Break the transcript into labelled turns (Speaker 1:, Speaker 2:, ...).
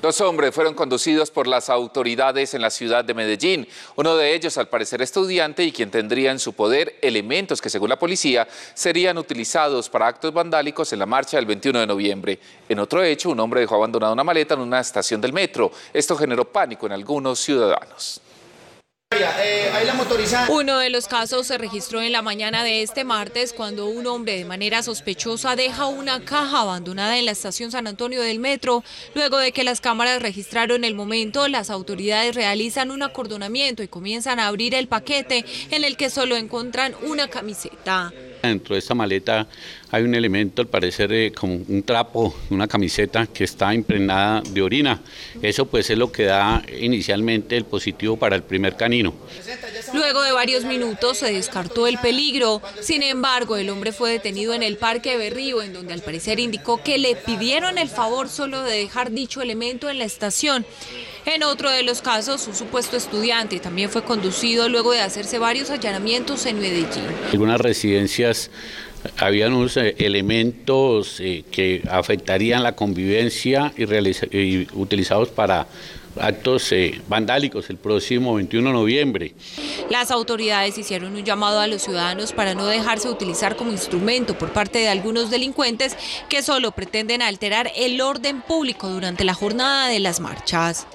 Speaker 1: Dos hombres fueron conducidos por las autoridades en la ciudad de Medellín. Uno de ellos, al parecer estudiante, y quien tendría en su poder elementos que, según la policía, serían utilizados para actos vandálicos en la marcha del 21 de noviembre. En otro hecho, un hombre dejó abandonada una maleta en una estación del metro. Esto generó pánico en algunos ciudadanos.
Speaker 2: Eh,
Speaker 3: Uno de los casos se registró en la mañana de este martes cuando un hombre de manera sospechosa deja una caja abandonada en la estación San Antonio del metro. Luego de que las cámaras registraron el momento, las autoridades realizan un acordonamiento y comienzan a abrir el paquete en el que solo encuentran una camiseta.
Speaker 4: Dentro de esta maleta hay un elemento, al parecer eh, como un trapo, una camiseta que está impregnada de orina. Eso pues es lo que da inicialmente el positivo para el primer canino.
Speaker 3: Luego de varios minutos se descartó el peligro. Sin embargo, el hombre fue detenido en el Parque Berrío, en donde al parecer indicó que le pidieron el favor solo de dejar dicho elemento en la estación. En otro de los casos, un supuesto estudiante también fue conducido luego de hacerse varios allanamientos en Medellín.
Speaker 4: Algunas residencias habían unos eh, elementos eh, que afectarían la convivencia y, utilizados para actos eh, vandálicos el próximo 21 de noviembre.
Speaker 3: Las autoridades hicieron un llamado a los ciudadanos para no dejarse utilizar como instrumento por parte de algunos delincuentes que solo pretenden alterar el orden público durante la jornada de las marchas.